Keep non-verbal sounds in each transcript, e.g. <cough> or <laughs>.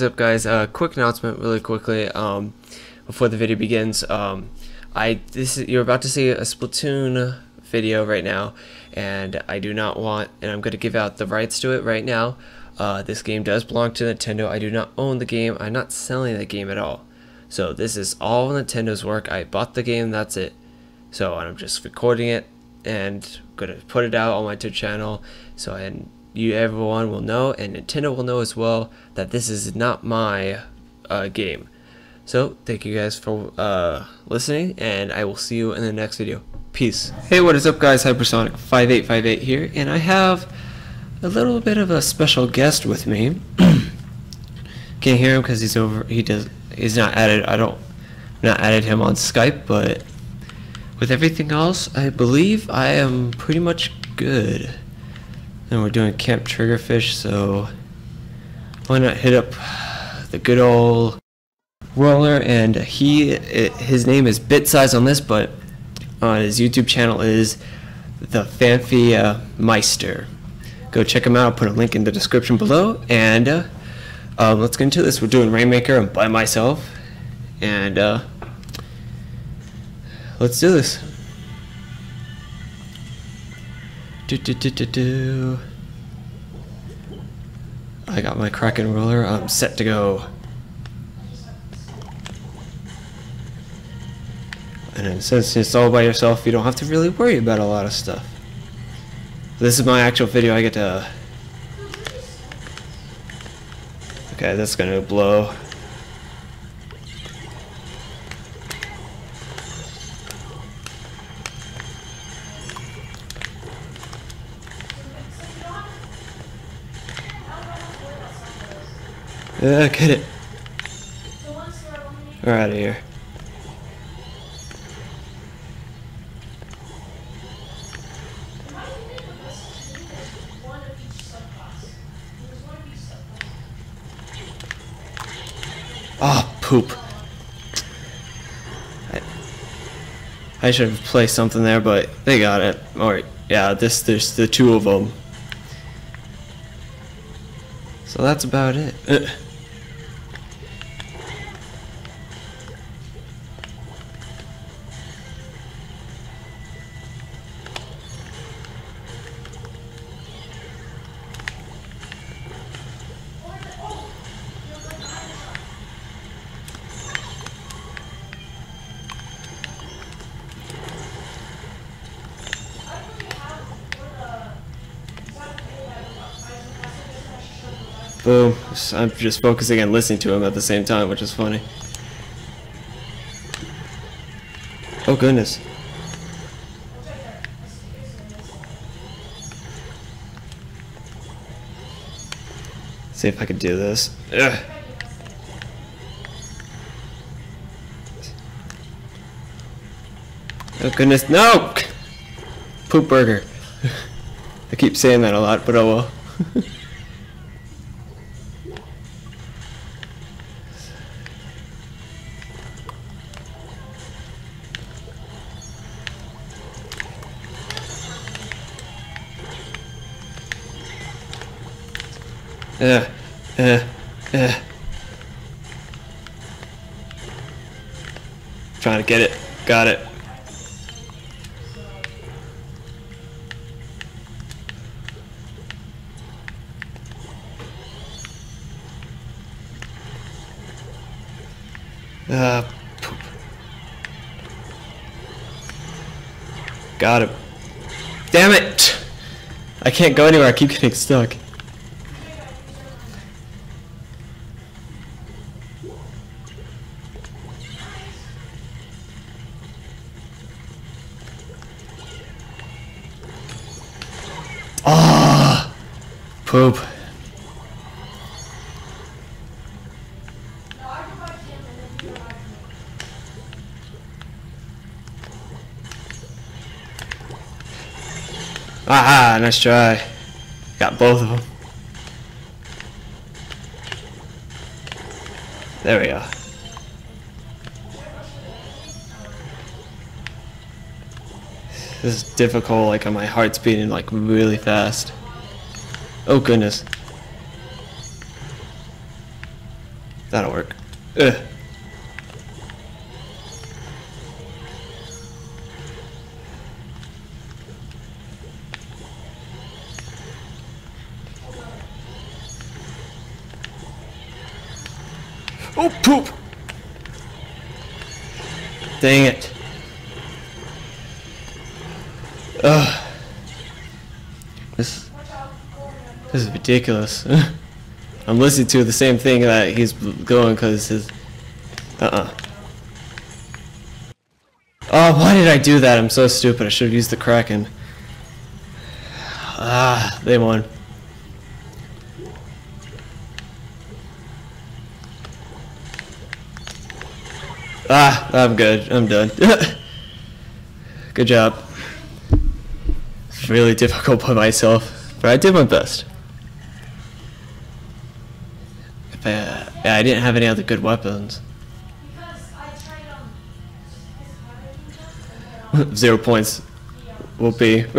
Is up, guys? Uh, quick announcement, really quickly, um, before the video begins. Um, I this is, you're about to see a Splatoon video right now, and I do not want, and I'm going to give out the rights to it right now. Uh, this game does belong to Nintendo. I do not own the game. I'm not selling the game at all. So this is all Nintendo's work. I bought the game. That's it. So I'm just recording it and gonna put it out on my Twitch channel. So and you everyone will know, and Nintendo will know as well that this is not my uh, game. So thank you guys for uh, listening, and I will see you in the next video. Peace. Hey, what is up, guys? Hypersonic5858 here, and I have a little bit of a special guest with me. <clears throat> Can't hear him because he's over. He does. He's not added. I don't. Not added him on Skype, but with everything else, I believe I am pretty much good. And we're doing Camp Triggerfish, so why not hit up the good old roller? And he, his name is Bitsize on this, but on his YouTube channel is the Phanpy Meister. Go check him out. I'll put a link in the description below. And uh, um, let's get into this. We're doing Rainmaker. I'm by myself, and uh, let's do this. Do, do, do, do, do. I got my Krak-On Roller. I'm set to go. And since it's all by yourself, you don't have to really worry about a lot of stuff. This is my actual video. I get to... Okay, that's gonna blow. Yeah, get it. We're out of here. Oh, poop. I, I should have placed something there, but they got it. Alright, yeah, this there's the two of them. So that's about it. Uh. Boom. I'm just focusing on listening to him at the same time, which is funny. Oh goodness. See if I can do this. Ugh. Oh goodness, no! Poop burger. <laughs> I keep saying that a lot, but oh well. <laughs> Uh, uh, uh. Trying to get it. Got it. Uh, poop. Got him. Damn it! I can't go anywhere, I keep getting stuck. Poop. Ah, nice try. Got both of them. There we go. This is difficult, like my heart's beating like really fast. Oh goodness. That'll work. Ugh. Oh, poop! Dang it. Ugh. This, this is ridiculous. <laughs> I'm listening to the same thing that he's going because his... Uh-uh. Oh, why did I do that? I'm so stupid. I should have used the Kraken. Ah, they won. Ah, I'm good. I'm done. <laughs> good job. It's really difficult by myself, but I did my best. If I, uh, yeah, I didn't have any other good weapons. <laughs> Zero points. Be. <laughs>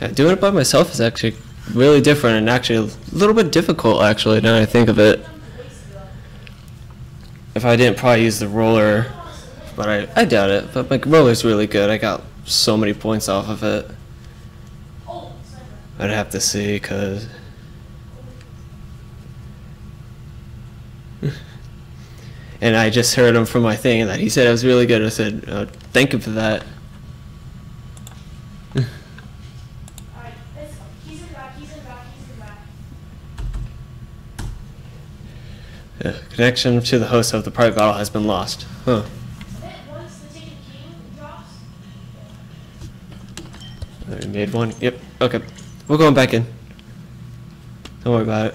yeah, doing it by myself is actually really different and actually a little bit difficult actually now I think of it if I didn't probably use the roller, but I, I doubt it. But my roller's really good. I got so many points off of it. I'd have to see, because... and I just heard him from my thing and that he said I was really good. I said, oh, thank you for that. Yeah, connection to the host of the private battle has been lost. Huh. I made one. Yep. Okay. We're going back in. Don't worry about it.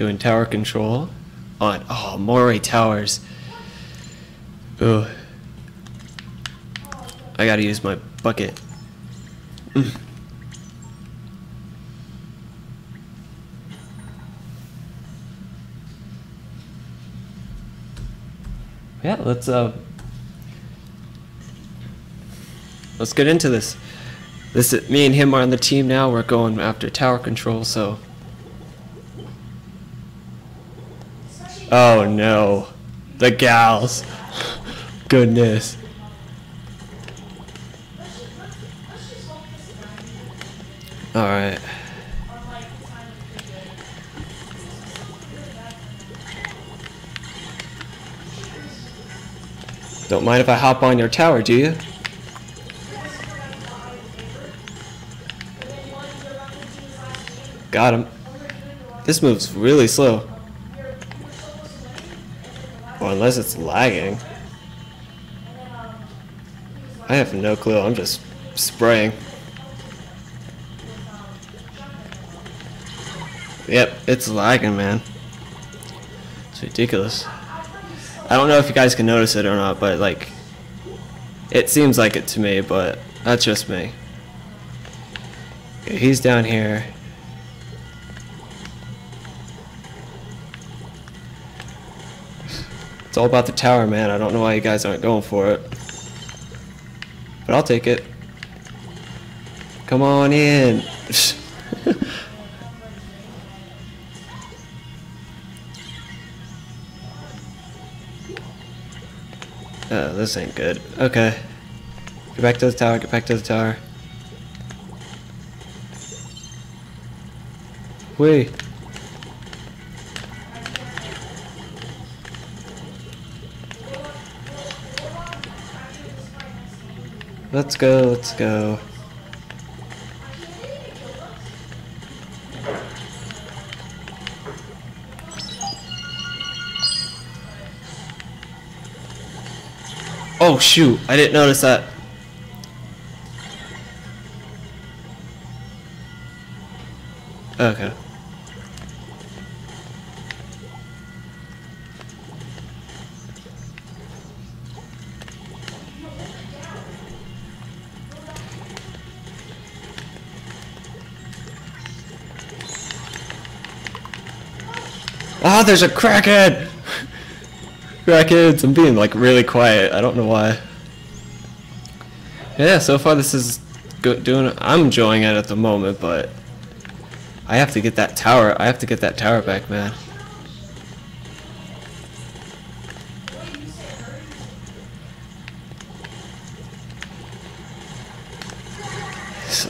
Doing tower control on oh Moray towers. Ooh. I gotta use my bucket. yeah, let's uh let's get into this. This me and him are on the team now. We're going after tower control, so Oh no. The gals. Goodness. Alright. Don't mind if I hop on your tower, do you? Got him. This move's really slow. Unless it's lagging. I have no clue, I'm just spraying. Yep, it's lagging, man. It's ridiculous. I don't know if you guys can notice it or not, but like, it seems like it to me, but that's just me. Okay, he's down here. It's all about the tower, man. I don't know why you guys aren't going for it. But I'll take it. Come on in. <laughs> Oh, this ain't good. Okay. Get back to the tower, get back to the tower. Wait. Let's go, let's go. Oh shoot, I didn't notice that. Okay. Ah, oh, there's a crackhead! Crackheads, I'm being like really quiet. I don't know why. Yeah, so far this is good doing I'm enjoying it at the moment, but I have to get that tower. I have to get that tower back, man.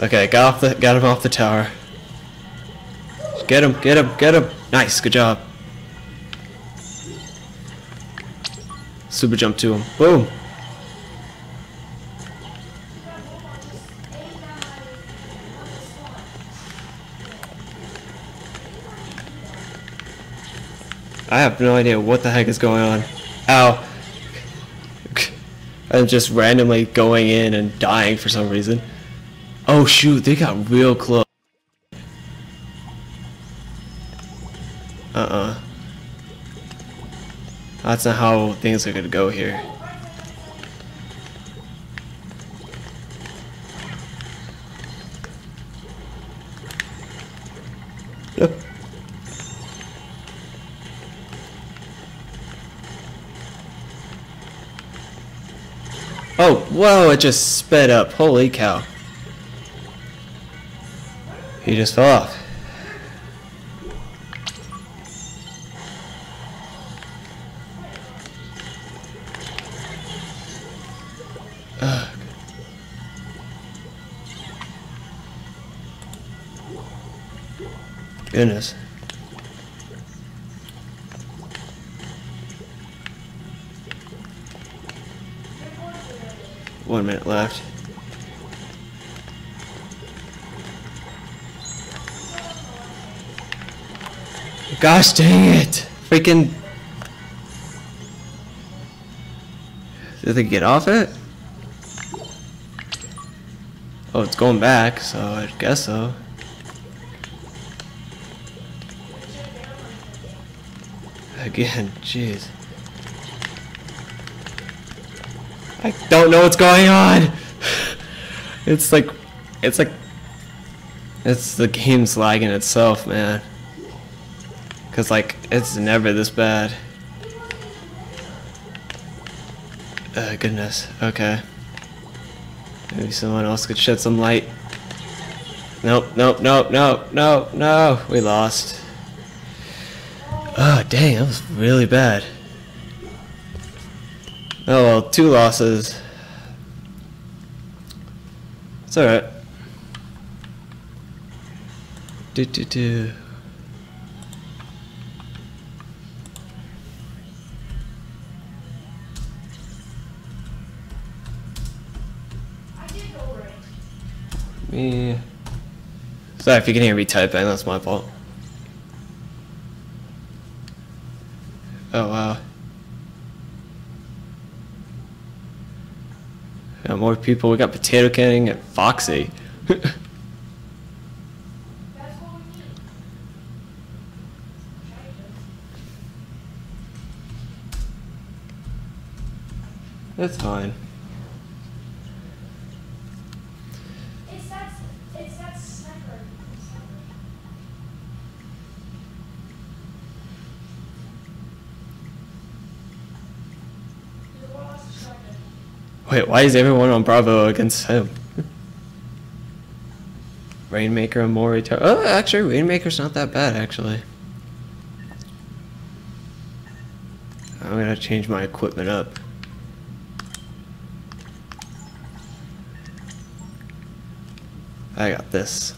Okay, got off the got him off the tower. Get him, get him, get him. Nice, good job. Super jump to him. Boom. I have no idea what the heck is going on. Ow. <laughs> I'm just randomly going in and dying for some reason. Oh shoot, they got real close. That's not how things are gonna go here. Yep. Oh, whoa, it just sped up. Holy cow. He just fell off. Goodness. One minute left. Gosh dang it! Freaking... Did they get off it? Oh, it's going back, so I guess so. Again, jeez. I don't know what's going on. It's like, it's like, it's the game's lagging itself, man. Cause like, it's never this bad. Uh, goodness. Okay. Maybe someone else could shed some light. Nope, nope, nope, nope, nope, no. We lost. Dang, that was really bad. Oh well, two losses. It's alright. Do do do. Me. Sorry if you can hear me typing, that's my fault. Oh wow. Got more people. We got Potato King and Foxy. <laughs> That's fine. It's that, it's that sniper. There's a lot of sniper. Wait, why is everyone on Bravo against him? Rainmaker and Morita. Oh, actually, Rainmaker's not that bad, actually. I'm gonna change my equipment up. I got this.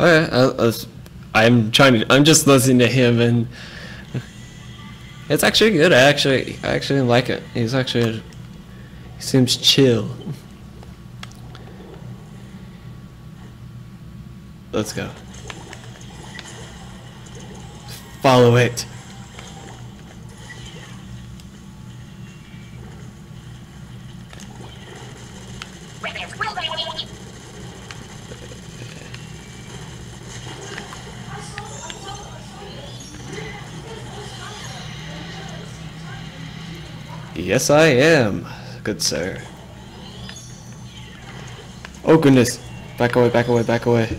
Okay, I, I was, I'm trying to. I'm just listening to him, and It's actually good. I actually, I actually like it. He's actually, he seems chill. Let's go. Follow it. Yes, I am, good sir. Oh goodness! Back away! Back away! Back away!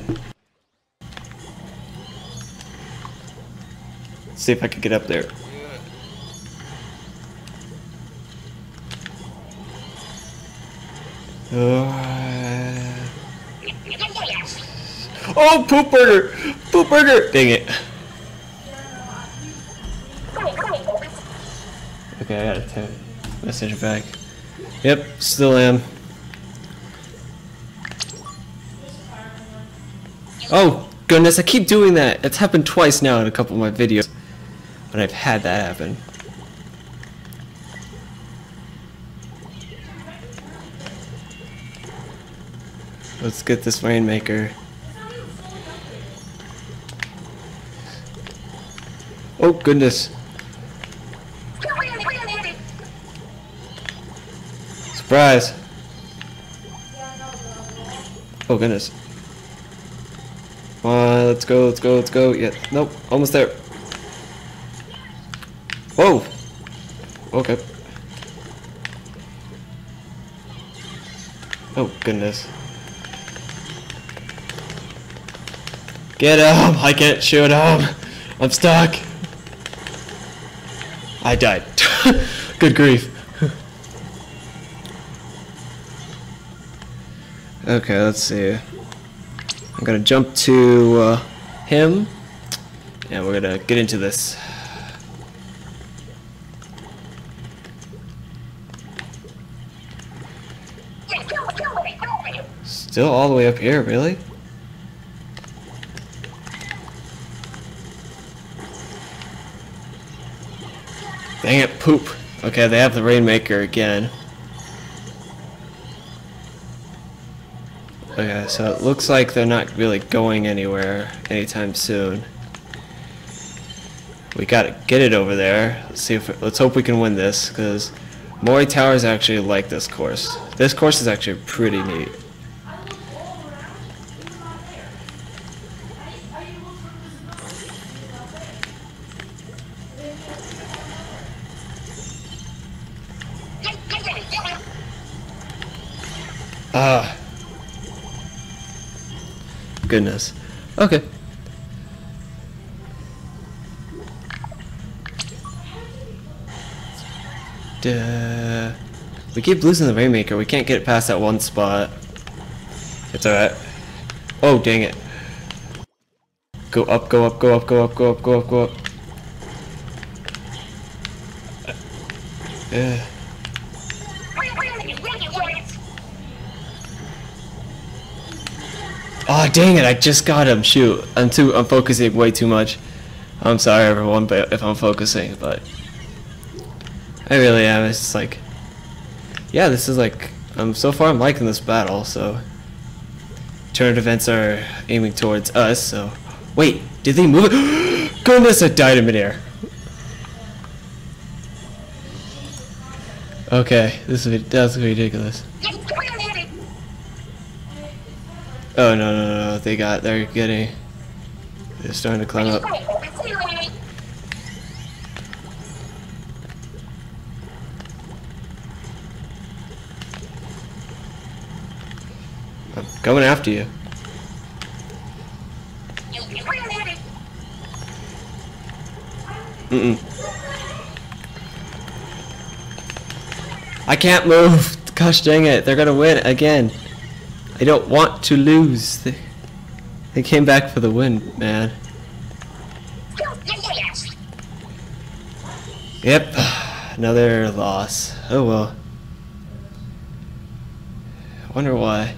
see if I can get up there. Uh, <laughs> oh, poop burger! Poop burger! Dang it! Message back. Yep, still am. Oh goodness, I keep doing that. It's happened twice now in a couple of my videos. But I've had that happen. Let's get this rainmaker. Oh goodness. Surprise! Oh goodness. On, let's go, let's go, let's go. Yeah, nope, almost there. Whoa! Okay. Oh goodness. Get him! I can't shoot him! I'm stuck! I died. <laughs> Good grief. Okay, let's see. I'm gonna jump to uh, him, and we're gonna get into this. Still all the way up here, really? Dang it, poop. Okay, they have the Rainmaker again. Oh, okay, so it looks like they're not really going anywhere anytime soon. We gotta get it over there. Let's see if let's hope we can win this because Moray Towers actually like this course. This course is actually pretty neat. I looked all around. He's not there. I, I even looked for visibility. He's not there. Ah. Goodness. Okay. Duh. We keep losing the Rainmaker. We can't get it past that one spot. It's alright. Oh, dang it. Go up, go up, go up, go up, go up, go up, go up. Uh, Oh dang it! I just got him. Shoot, I'm too. I'm focusing way too much. I'm sorry, everyone, but if I'm focusing, but I really am. It's just like, yeah, this is like. Um, so far I'm liking this battle. So, turn events are aiming towards us. So, wait, did they move it? <gasps> Goodness, I died in midair. Okay, this is that's ridiculous. Oh no no no! They got they're getting they're starting to climb up. I'm coming after you. Mm mm. I can't move. Gosh dang it! They're gonna win again. I don't want to lose. They, they came back for the win, man. Yep, <sighs> another loss. Oh well. I wonder why.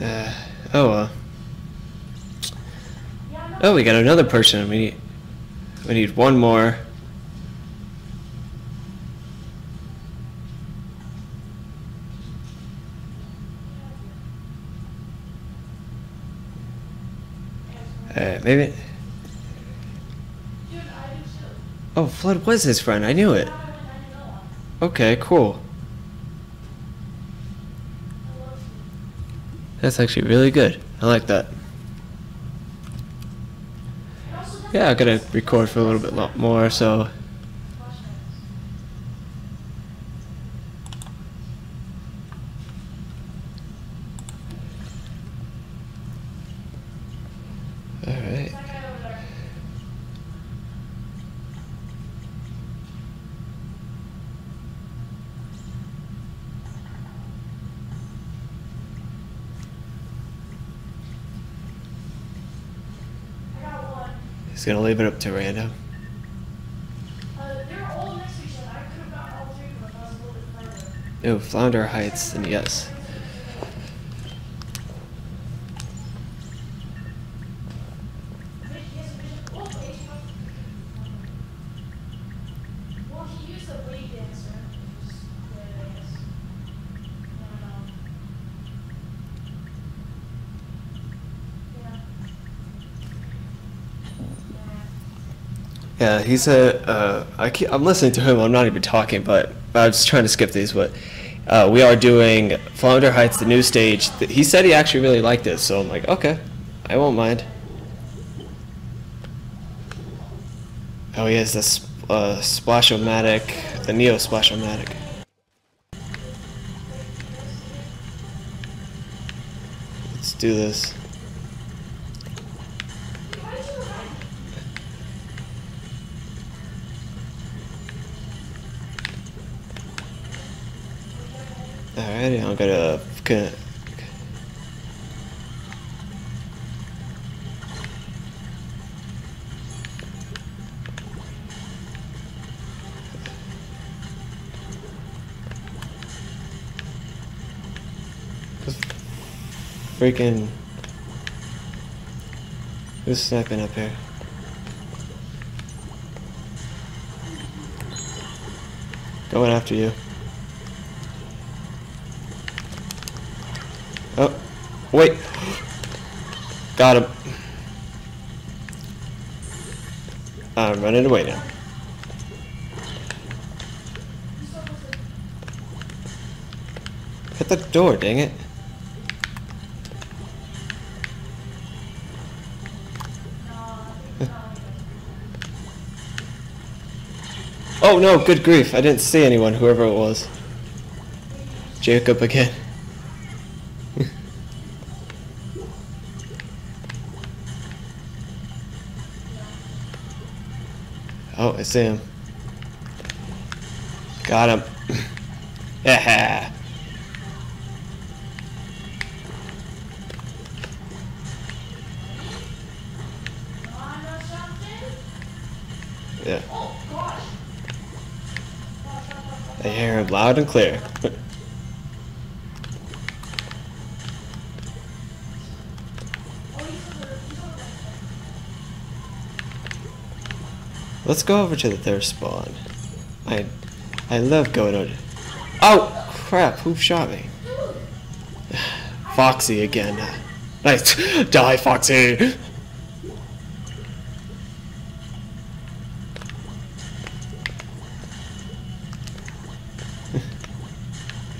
Uh, oh. Oh, we got another person. We need, we need one more. Uh, maybe. Oh, Flood was his friend. I knew it. Okay, cool. I love you. That's actually really good. I like that. Yeah, I gotta record for a little bit more, so leave it up to random. No, Flounder Heights, and yes. He's a. Uh, I I'm listening to him. I'm not even talking, but, I was trying to skip these. But uh, we are doing Flounder Heights, the new stage. He said he actually really liked it, so I'm like, okay, I won't mind. Oh, he has this uh, Splashomatic, the Neo Splashomatic. Let's do this. Alrighty, I'm gonna. Just freaking. Who's sniping up here? Going after you. Wait. Got him. I'm running away now. Hit the door, dang it. Oh no, good grief. I didn't see anyone, whoever it was. Jacob again. See him. Got him. <laughs> Yeah. Yeah. I hear him loud and clear. <laughs> Let's go over to the third spawn. I I love going over. Oh crap! Who shot me? <sighs> Foxy again. <sighs> Nice. <laughs> Die, Foxy. <laughs>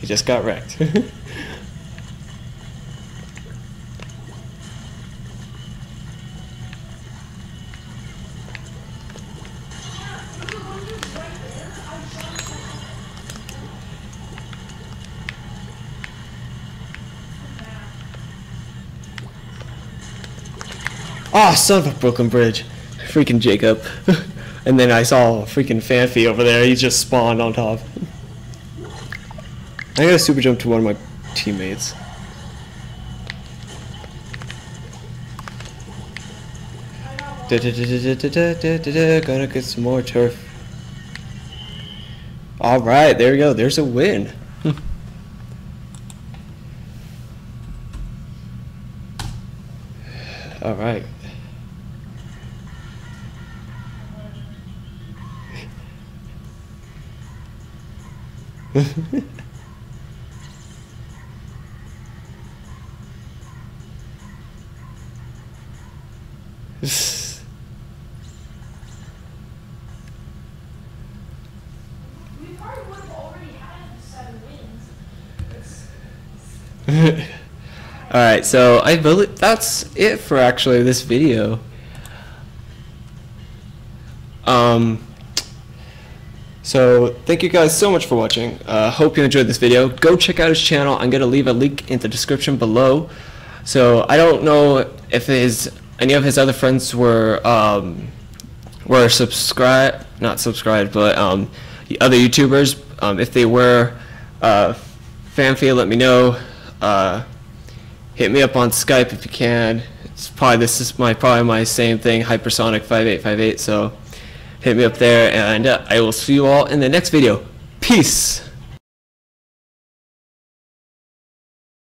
he just got wrecked. <laughs> oh, son of a broken Bridge. Freaking Jacob. <laughs> and then I saw freaking Phanpy over there. He just spawned on top. I gotta super jump to one of my teammates. Da -da -da Gonna get some more turf. Alright, there we go. There's a win. Alright. <laughs> right, so I believe that's it for actually this video. Um, so thank you guys so much for watching. Uh, hope you enjoyed this video. Go check out his channel. I'm gonna leave a link in the description below. So I don't know if his any of his other friends were um, were subscribed, not subscribed, but um, the other YouTubers. Um, if they were, uh, let me know. Uh, hit me up on Skype if you can. It's probably this is my probably my same thing, Hypersonic 5858. So hit me up there, and uh, I will see you all in the next video. Peace.